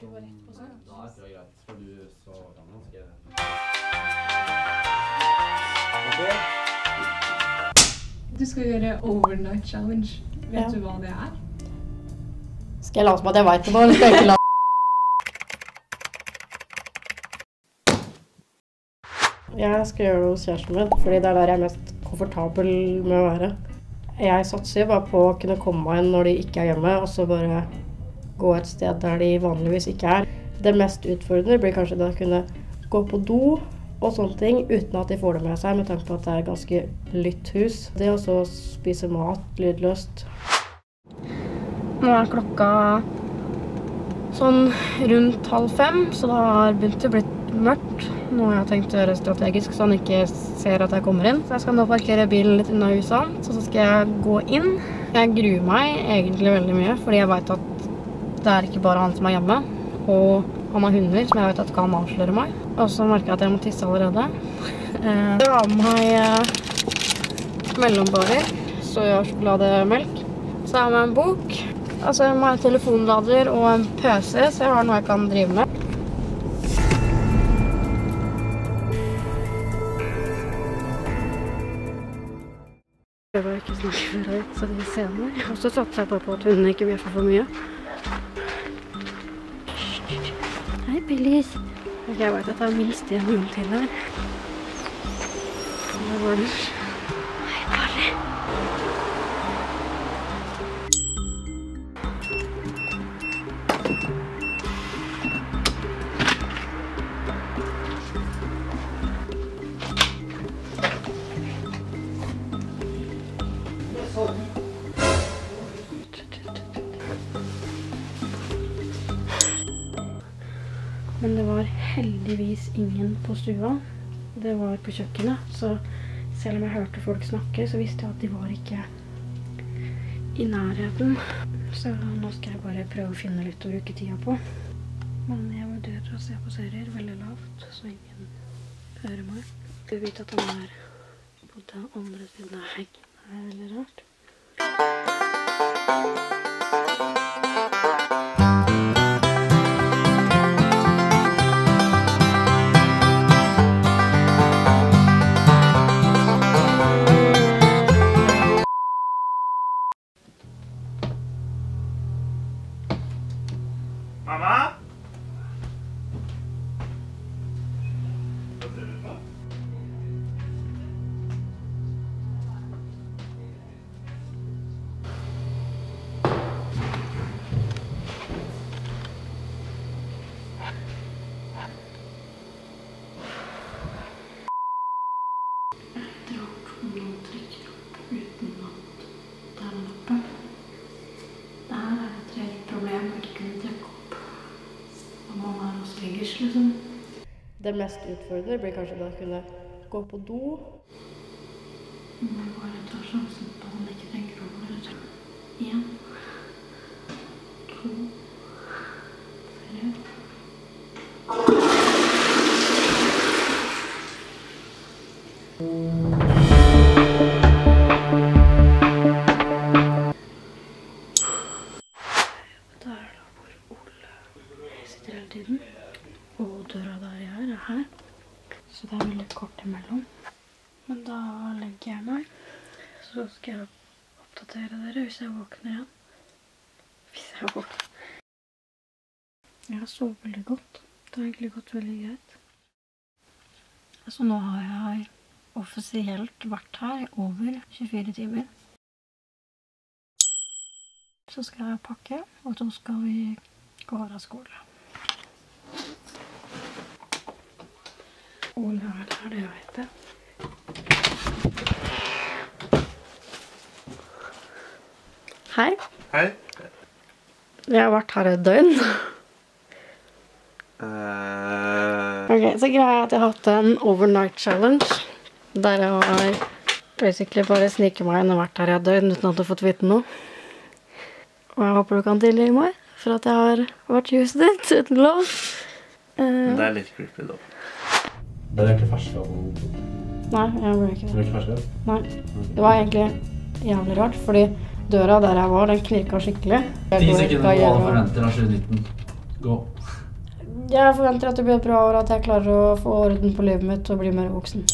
Skal vi rett på sånn? Da er det greit. For du så gammel, skal jeg Du skal gjøre overnight challenge. Vet Ja. du hva det er? Skal jeg late som at jeg veit det nå, eller skal jeg ikke la Jeg skal gjøre det hos kjæresten min, fordi det er der jeg er mest komfortabel med å være. Jeg satser bare på å kunne komme meg inn når de ikke er hjemme, og så bare gå et sted der de vanligvis ikke er. Det mest utfordrende blir kanskje det å kunne gå på do og sånne ting uten at de får det med seg, med tanke på at det er et ganske lytt hus. Det å så spise mat lydløst. Nå er klokka sånn rundt halv fem, så det har begynt å bli mørkt. Noe jeg har tenkt å gjøre strategisk, så han ikke ser at jeg kommer inn. Så jeg skal nå parkere bilen litt unna huset hans, så skal jeg gå inn. Jeg gruer meg egentlig veldig mye, fordi jeg vet at det er ikke bare han som er hjemme. Og han har hunder, som jeg vet at kan avsløre meg. Og så merker jeg at jeg må tisse allerede. Eh, Jeg har med meg eh, mellombarer, soyasjokolademelk. Så jeg har med en bok. Altså, jeg må ha telefonlader og en PC, så jeg har noe jeg kan drive med. Jeg var ikke snakke for høyt, så de scener. Og så satser jeg på at hundene ikke bjeffer for mye. Hei, Billis. Ok, jeg vet at det er minst en til her. Der var den. Hei, Polly. Men det var heldigvis ingen på stua. Det var på kjøkkenet, så selv om jeg hørte folk snakke, så visste jeg at de var ikke i nærheten. Så nå skal jeg bare prøve å finne litt å bruke tida på. Men jeg vurderer å se på serier veldig lavt, så ingen hører meg. Du vet at han er på den andre siden av heggen. Det er veldig rart. Mama? Liksom. Det mest utfordrende blir kanskje da å kunne gå på do. Man bare tar sjansen på at man ikke tenker over det. Én, veldig kort imellom. Men da legger jeg meg. Så skal jeg oppdatere dere hvis jeg våkner igjen. Hvis jeg våkner. Jeg har sovet veldig godt. Det har egentlig gått veldig greit. Så nå har jeg offisielt vært her i over 24 timer. Så skal jeg pakke, og så skal vi gå av skole. Ole er der, det vet jeg. Hei. Hei. Jeg har vært her et døgn. Uh... Ok, Så greia er at jeg har hatt en overnight challenge. Der jeg har basically bare sniket meg inn og vært her i et døgn uten at jeg har fått vite noe. Og jeg håper du kan tilgi meg for at jeg har vært i huset ditt uten lov. Uh... det er litt creepy, da. Ble du egentlig ferska? nei, jeg ble ikke det. Ble ikke ferska? Nei. Det var egentlig jævlig rart, fordi døra der jeg var, den knirka skikkelig. Jeg Ti sekunder på hva du forventer av 2019. Gå. Jeg forventer at det blir et bra år, at jeg klarer å få orden på livet mitt og bli mer voksen.